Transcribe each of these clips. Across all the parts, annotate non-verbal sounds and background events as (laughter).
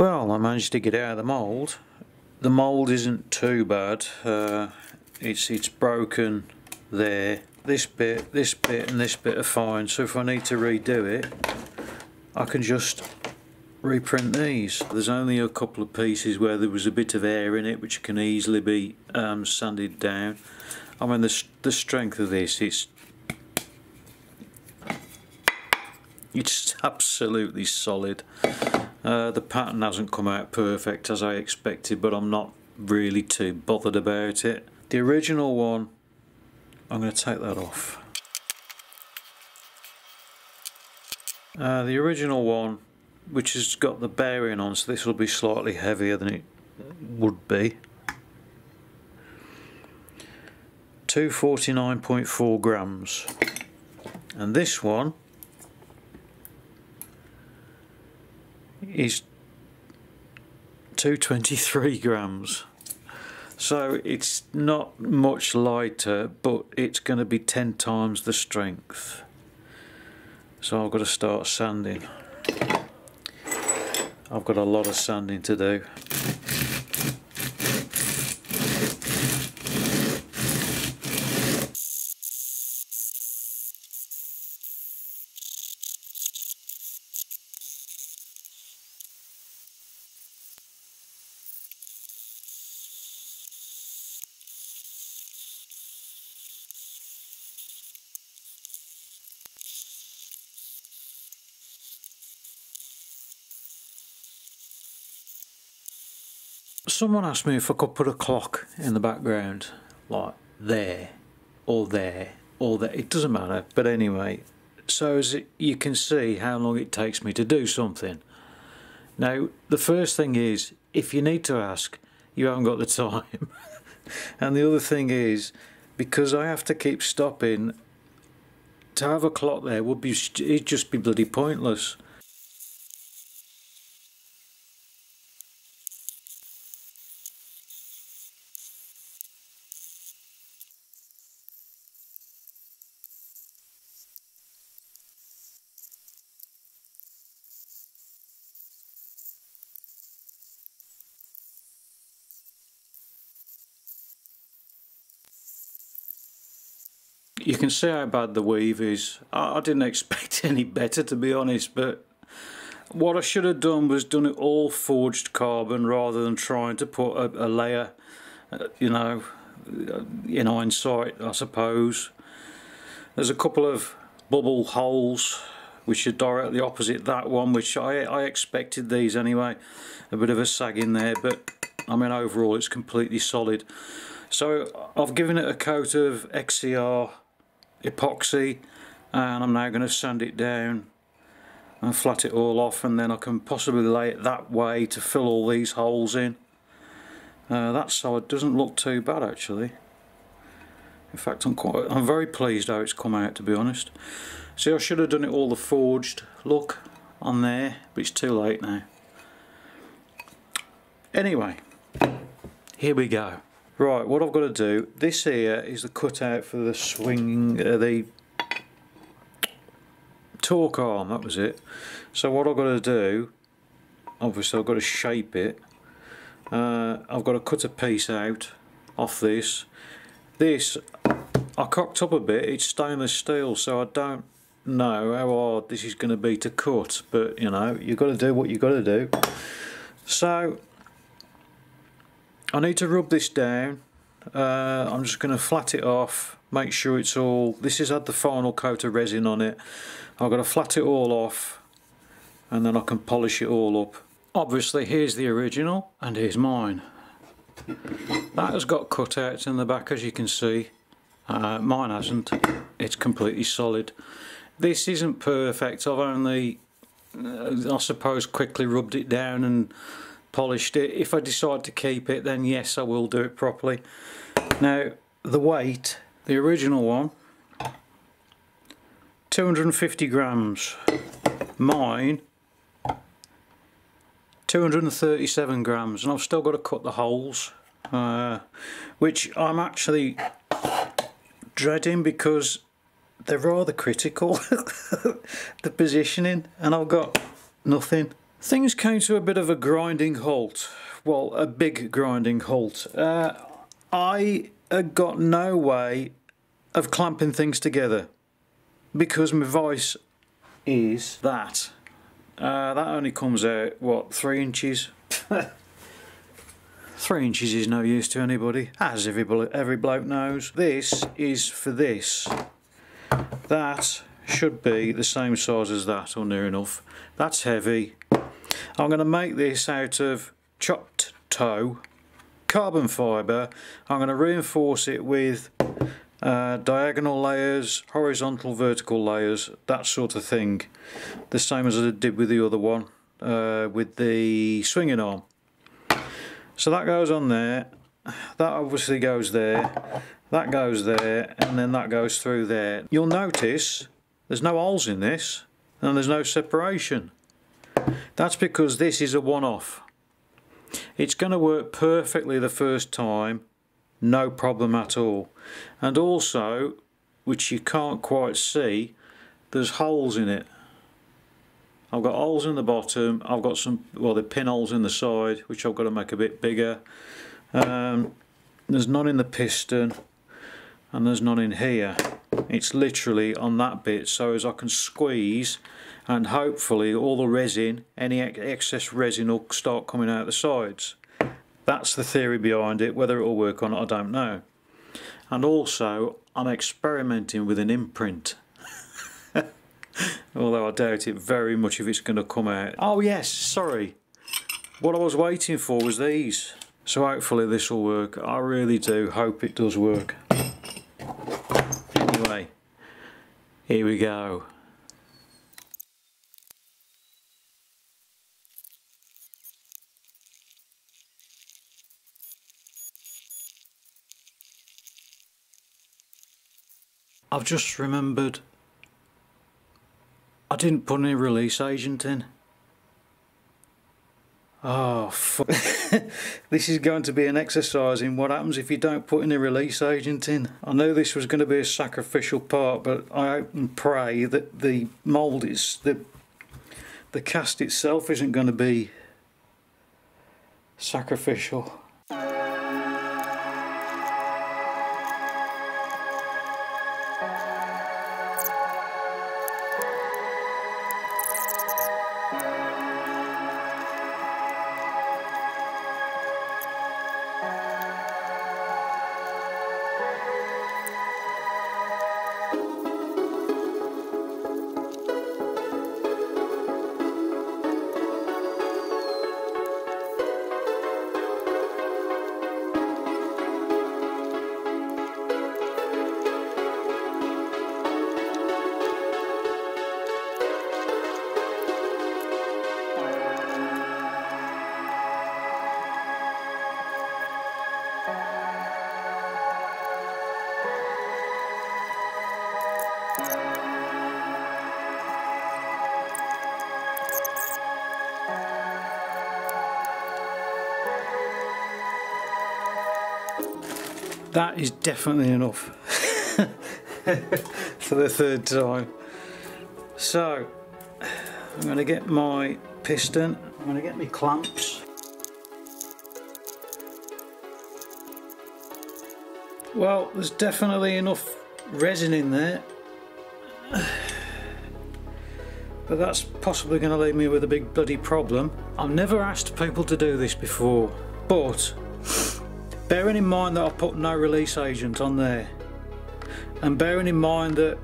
Well, I managed to get out of the mould. The mould isn't too bad. Uh, it's it's broken there. This bit, this bit, and this bit are fine. So if I need to redo it, I can just reprint these. There's only a couple of pieces where there was a bit of air in it, which can easily be um, sanded down. I mean, the the strength of this is it's absolutely solid. Uh, the pattern hasn't come out perfect as I expected, but I'm not really too bothered about it. The original one, I'm going to take that off. Uh, the original one, which has got the bearing on, so this will be slightly heavier than it would be. 249.4 grams. And this one is 223 grams. So it's not much lighter but it's going to be 10 times the strength. So I've got to start sanding. I've got a lot of sanding to do Someone asked me if I could put a clock in the background, like there, or there, or there. It doesn't matter, but anyway, so as you can see how long it takes me to do something. Now, the first thing is, if you need to ask, you haven't got the time. (laughs) and the other thing is, because I have to keep stopping, to have a clock there would be, it'd just be bloody pointless. You can see how bad the weave is. I, didn't (laughs) expect any better to be honest, but what I should have done was done it all forged carbon rather than trying to put a, a layer, uh, you know, in hindsight, I suppose. There's a couple of bubble holes which are directly opposite that one, which I, I expected these anyway. A bit of a sag in there, but I mean overall it's completely solid. So I've given it a coat of XCR epoxy and I'm now going to sand it down and flat it all off and then I can possibly lay it that way to fill all these holes in. Uh, that side doesn't look too bad actually. In fact I'm quite I'm very pleased how it's come out to be honest. See I should have done it all the forged look on there but it's too late now. Anyway here we go. Right, what I've got to do, this here is the cutout for the swing, uh, the torque arm, that was it. So what I've got to do, obviously I've got to shape it. Uh, I've got to cut a piece out off this. This, I cocked up a bit, it's stainless steel, so I don't know how hard this is going to be to cut, but you know, you've got to do what you've got to do. So, I need to rub this down. Uh, I'm just going to flat it off, make sure it's all, this has had the final coat of resin on it. I've got to flat it all off and then I can polish it all up. Obviously here's the original and here's mine. That has got cutouts in the back as you can see. Uh, mine hasn't. It's completely solid. This isn't perfect. I've only, uh, I suppose, quickly rubbed it down and polished it. If I decide to keep it then yes I will do it properly. Now the weight, the original one, 250 grams. Mine, 237 grams and I've still got to cut the holes uh, which I'm actually dreading because they're rather critical (laughs) the positioning and I've got nothing Things came to a bit of a grinding halt. Well, a big grinding halt. Uh, I got no way of clamping things together because my voice is that. Uh, that only comes out, what, three inches? (laughs) three inches is no use to anybody, as every, every bloke knows. This is for this. That should be the same size as that, or near enough. That's heavy. I'm going to make this out of chopped tow, carbon fibre. I'm going to reinforce it with uh, diagonal layers, horizontal, vertical layers, that sort of thing. The same as I did with the other one, uh, with the swinging arm. So that goes on there, that obviously goes there, that goes there, and then that goes through there. You'll notice there's no holes in this, and there's no separation. That's because this is a one-off. It's going to work perfectly the first time, no problem at all. And also, which you can't quite see, there's holes in it. I've got holes in the bottom, I've got some, well the pinholes in the side, which I've got to make a bit bigger. Um, there's none in the piston, and there's none in here. It's literally on that bit, so as I can squeeze and hopefully all the resin, any excess resin will start coming out the sides. That's the theory behind it, whether it will work or not I don't know. And also I'm experimenting with an imprint. (laughs) Although I doubt it very much if it's going to come out. Oh yes, sorry. What I was waiting for was these. So hopefully this will work. I really do hope it does work. Anyway, here we go. I've just remembered I didn't put any release agent in. Oh, (laughs) this is going to be an exercise in what happens if you don't put any release agent in. I know this was going to be a sacrificial part, but I hope and pray that the mould is, the, the cast itself isn't going to be sacrificial. That is definitely enough (laughs) for the third time. So I'm going to get my piston, I'm going to get my clamps. Well, there's definitely enough resin in there. (sighs) But that's possibly going to leave me with a big bloody problem. I've never asked people to do this before, but (sighs) Bearing in mind that I put no release agent on there and bearing in mind that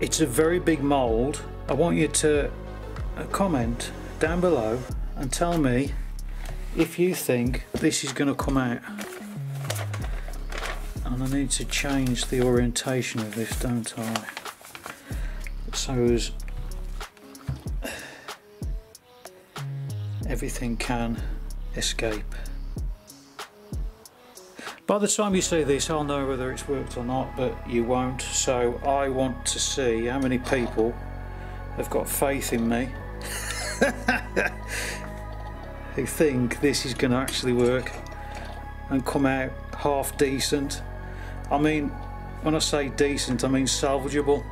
it's a very big mould, I want you to uh, comment down below and tell me if you think this is going to come out. And I need to change the orientation of this, don't I? So as everything can escape. By the time you see this, I'll know whether it's worked or not, but you won't. So I want to see how many people have got faith in me (laughs) who think this is going to actually work and come out half decent. I mean, when I say decent, I mean salvageable.